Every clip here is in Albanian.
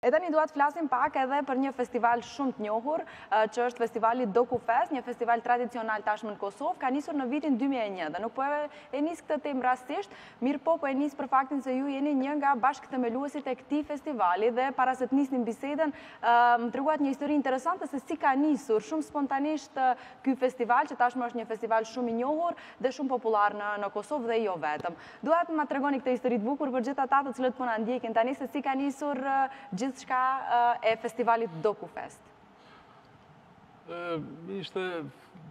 E tani dua të flasim pak edhe për një festival shumë të njohur, që është festivali DokuFest, një festival tradicional tashmë në Kosovë, ka nisur në vitin 2001 dhe nuk po e, e nis këtë temë rastisht, mirëpo po e nis për faktin se ju jeni një nga bashkëthemeluesit e këtij festivali dhe para se të nisnim bisedën, më treguat një histori interesante se si ka nisur shumë spontanisht ky festival që tashmë është një festival shumë i njohur dhe shumë popullor në në Kosovë dhe jo vetëm. Dua të na tregoni këtë histori të bukur për gjithë ata të cilët po na ndjekin tani se si ka nisur gjithçka e festivalit Doku Fest. Ishte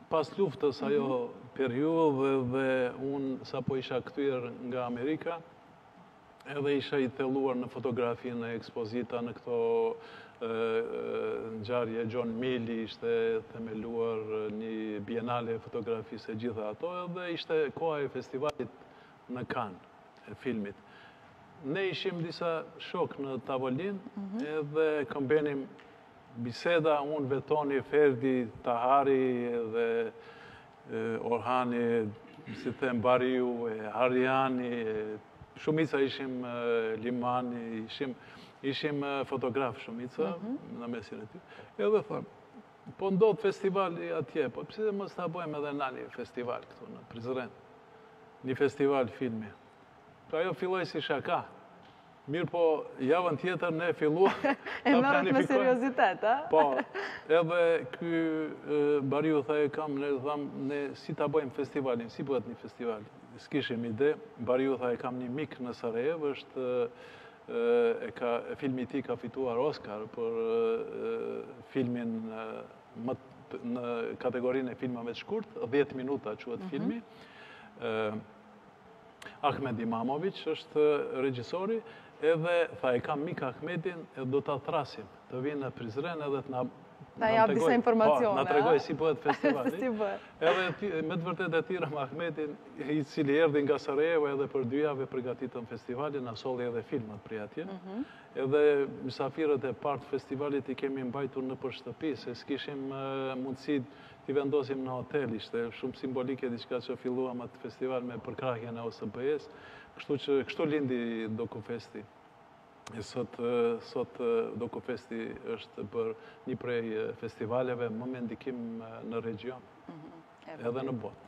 pas luftës ajo mhm. periudhë dhe unë sapo isha kthyer nga Amerika, edhe isha i thelluar në fotografi, në ekspozita, në këto ngjarje, Gjon Mili ishte themeluar një bienale e fotografisë, gjitha ato edhe ishte koha e festivalit në Kanë, e filmit. Ne ishim disa shokë në tavolinë mhm. edhe këmbenim biseda unë, Vetoni, Ferdi, Tahari dhe Orhani, si them Bariu, Harjani, Shumica ishim Limani, ishim, ishim fotografë shumica mhm. në mesin e tyre. Edhe thamë, po ndodh festivali atje, po pse mos ta bojmë edhe na një festival këtu në Prizren, një festival filmi. Kjo pra, ajo filloi si shaka, mirëpo javën tjetër ne fillu... E morët me seriozitet, a? Po, edhe ky Bariu tha e kam, ne thamë, ne si ta bojmë festivalin, si bëhet një festival, S'kishim ide, Bariu tha e kam një mik në Sarajevë, është e ka filmi i tij ka fituar Oscar për filmin më në kategorinë e filmave të shkurtër, 10 minuta quhet mhm. filmi. ë Ahmed Imamoviç është regjisori, edhe tha e kam mik Ahmedin, do ta thrrasim. Të vijë në Prizren edhe të na... Na japë disa informacione. Po, na tregojë si bëhet festivali. Si bëhet. Edhe me të vërtetë e thirrëm Ahmedin, i cili erdhi nga Sarajeva edhe për dy javë e përgatitëm festivalin, na solli edhe filmat prej atje. Mhm. Edhe misafirët e parë të festivalit i kemi mbajtur nëpër shtëpi, se s'kishim mundësi t'i vendosim në hotel, ishte shumë simbolike diçka që filluam atë festival me përkrahjen e OSBE-së, kështu që kështu lindi Dokufesti. Sot, sot Dokufesti është bërë një prej festivaleve më me ndikim në regjion, mhm, edhe në botë.